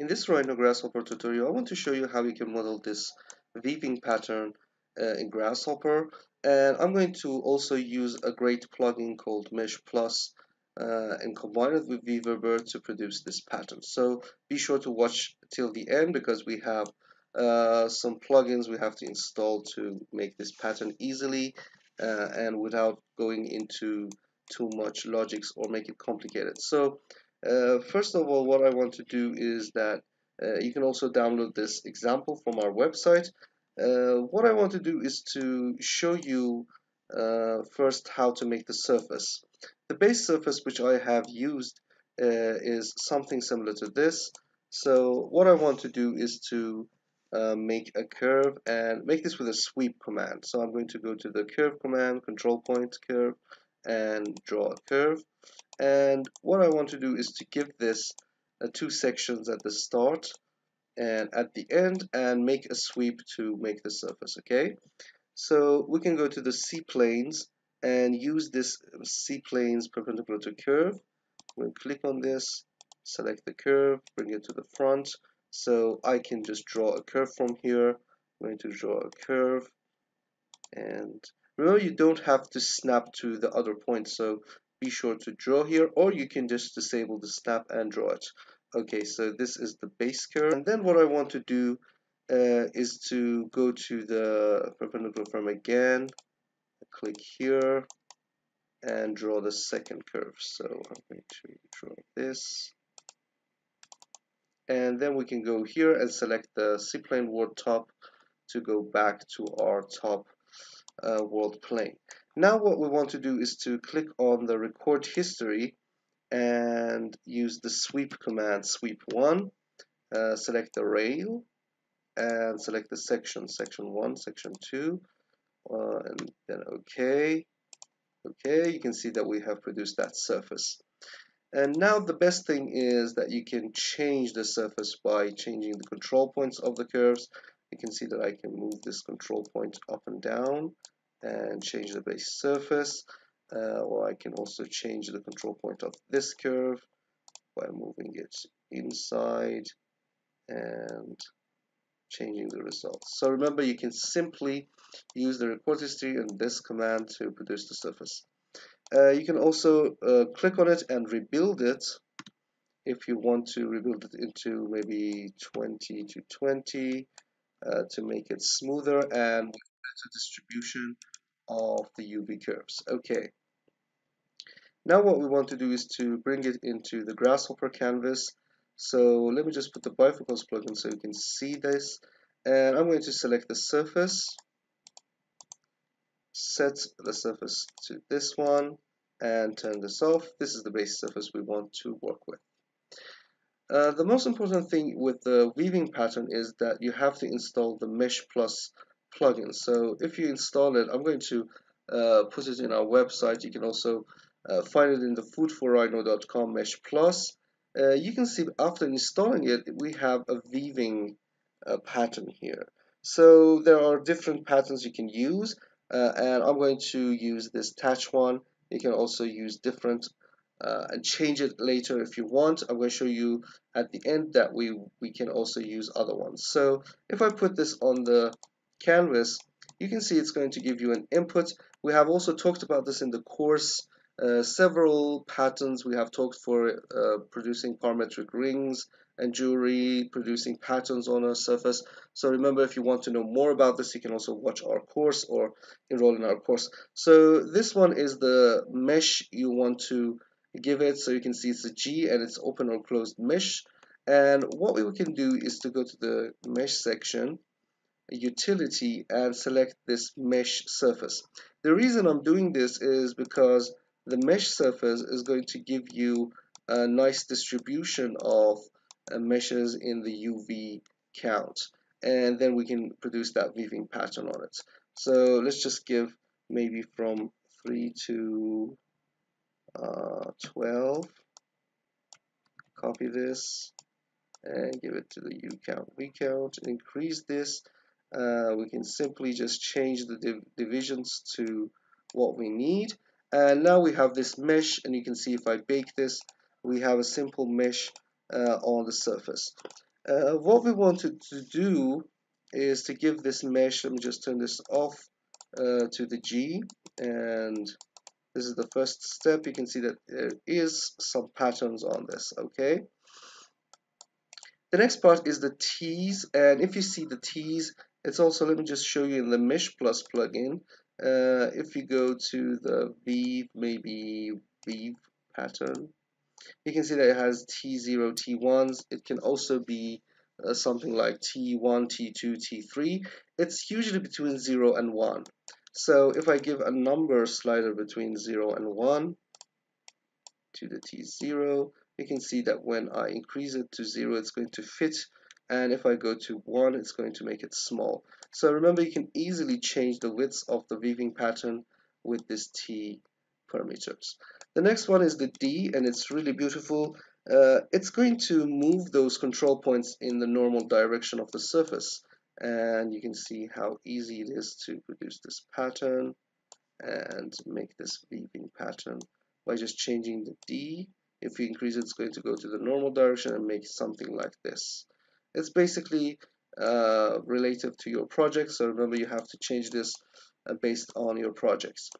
In this Rhino Grasshopper tutorial, I want to show you how you can model this weaving pattern uh, in Grasshopper. And I'm going to also use a great plugin called Mesh Plus uh, and combine it with Weaverbird to produce this pattern. So be sure to watch till the end because we have uh, some plugins we have to install to make this pattern easily uh, and without going into too much logics or make it complicated. So uh, first of all, what I want to do is that uh, you can also download this example from our website. Uh, what I want to do is to show you first how to make the surface. The base surface which I have used uh, is something similar to this. So what I want to do is to make a curve and make this with a sweep command. So I'm going to go to the curve command, control point curve, and draw a curve and what I want to do is to give this uh, two sections at the start and at the end and make a sweep to make the surface okay so we can go to the C-planes and use this C-planes perpendicular to curve. We'll click on this select the curve bring it to the front. So I can just draw a curve from here. I'm going to draw a curve. And remember you don't have to snap to the other point so be sure to draw here or you can just disable the snap and draw it. Okay so this is the base curve. And then what I want to do uh, is to go to the perpendicular frame again click here and draw the second curve. So I'm going to draw this. And then we can go here and select the C-plane world top to go back to our top uh, world plane. Now what we want to do is to click on the record history and use the sweep command sweep 1 uh, select the rail and select the section section 1 section 2 uh, and then OK okay you can see that we have produced that surface. And now the best thing is that you can change the surface by changing the control points of the curves. You can see that I can move this control point up and down and change the base surface. Uh, or I can also change the control point of this curve by moving it inside and changing the results. So remember you can simply use the record history and this command to produce the surface. Uh, you can also uh, click on it and rebuild it if you want to rebuild it into maybe 20 to 20 uh, to make it smoother and better distribution of the UV curves. Okay. Now what we want to do is to bring it into the Grasshopper canvas. So let me just put the bifocals plugin so you can see this. And I'm going to select the surface, set the surface to this one, and turn this off. This is the base surface we want to work with. Uh, the most important thing with the weaving pattern is that you have to install the Mesh Plus plugin. So if you install it, I'm going to uh, put it in our website. You can also uh, find it in the food4rhino.com Mesh Plus. Uh, you can see after installing it, we have a weaving uh, pattern here. So there are different patterns you can use, uh, and I'm going to use this touch one. You can also use different uh, and change it later if you want. I'm going to show you at the end that we, we can also use other ones. So if I put this on the canvas, you can see it's going to give you an input. We have also talked about this in the course. Uh, several patterns we have talked for uh, producing parametric rings and jewelry, producing patterns on a surface. So remember, if you want to know more about this, you can also watch our course or enroll in our course. So this one is the mesh you want to give it. So you can see it's a G and it's open or closed mesh. And what we can do is to go to the mesh section utility and select this mesh surface. The reason I'm doing this is because the mesh surface is going to give you a nice distribution of uh, meshes in the UV count. And then we can produce that weaving pattern on it. So let's just give maybe from 3 to uh, 12 copy this and give it to the u count v count increase this. Uh, we can simply just change the div divisions to what we need and now we have this mesh and you can see if I bake this we have a simple mesh uh, on the surface. Uh, what we wanted to do is to give this mesh let me just turn this off uh, to the G and this is the first step. You can see that there is some patterns on this okay? The next part is the T's and if you see the T's it's also let me just show you in the mesh plus plugin uh, if you go to the weave, maybe weave pattern you can see that it has T0 T1s it can also be uh, something like T1 T2 T3 it's usually between 0 and 1 so if I give a number slider between 0 and 1 to the T0, you can see that when I increase it to 0, it's going to fit. And if I go to 1, it's going to make it small. So remember, you can easily change the widths of the weaving pattern with this T parameters. The next one is the D, and it's really beautiful. Uh, it's going to move those control points in the normal direction of the surface and you can see how easy it is to produce this pattern and make this weaving pattern by just changing the D if you increase it it's going to go to the normal direction and make something like this it's basically uh, relative to your project so remember you have to change this uh, based on your projects.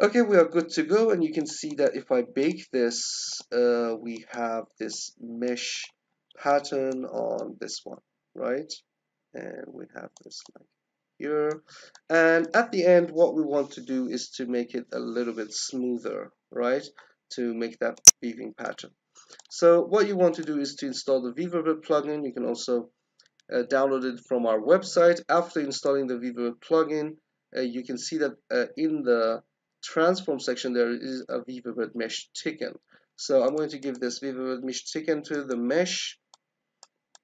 Okay we are good to go and you can see that if I bake this uh, we have this mesh pattern on this one right? And we have this like here. And at the end what we want to do is to make it a little bit smoother right? To make that weaving pattern so what you want to do is to install the Weaverbird plugin. You can also uh, download it from our website. After installing the Weaverbird plugin uh, you can see that uh, in the transform section there is a Weaverbird mesh thicken so I'm going to give this Weaverbird mesh thicken to the mesh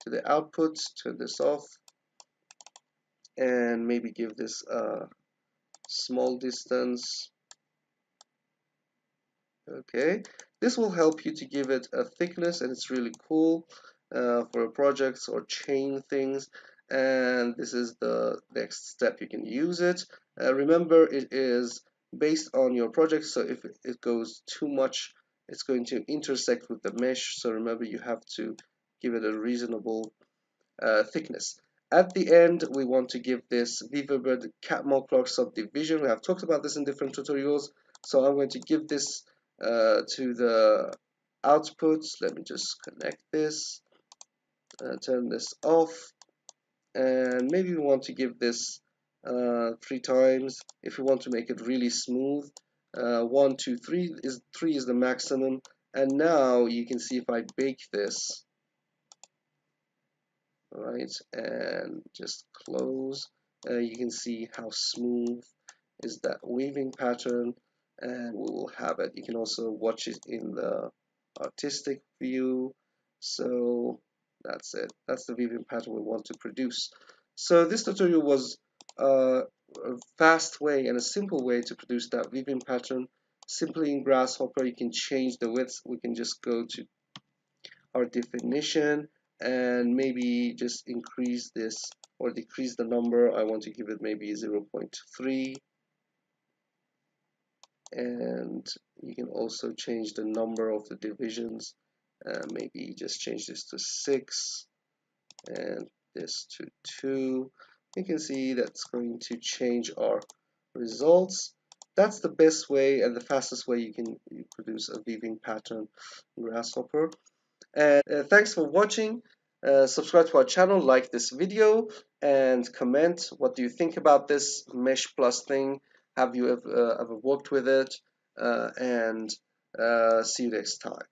to the output turn this off and maybe give this a small distance okay. This will help you to give it a thickness and it's really cool uh, for projects or chain things. And this is the next step. You can use it. Uh, remember it is based on your project so if it goes too much it's going to intersect with the mesh. So remember you have to give it a reasonable uh, thickness. At the end, we want to give this Weaverbird Catmull Clark subdivision. We have talked about this in different tutorials. So I'm going to give this uh, to the output. Let me just connect this, uh, turn this off. And maybe we want to give this uh, three times if we want to make it really smooth. Uh, one, two, three is three is the maximum. And now you can see if I bake this, right and just close uh, you can see how smooth is that weaving pattern and we will have it. You can also watch it in the artistic view. So that's it. That's the weaving pattern we want to produce. So this tutorial was uh, a fast way and a simple way to produce that weaving pattern. Simply in grasshopper you can change the width. We can just go to our definition and maybe just increase this or decrease the number. I want to give it maybe 0.3 and you can also change the number of the divisions uh, maybe just change this to 6 and this to 2 you can see that's going to change our results that's the best way and the fastest way you can produce a weaving pattern grasshopper and uh, thanks for watching. Uh, subscribe to our channel, like this video, and comment what do you think about this Mesh Plus thing. Have you ever, uh, ever worked with it? Uh, and uh, see you next time.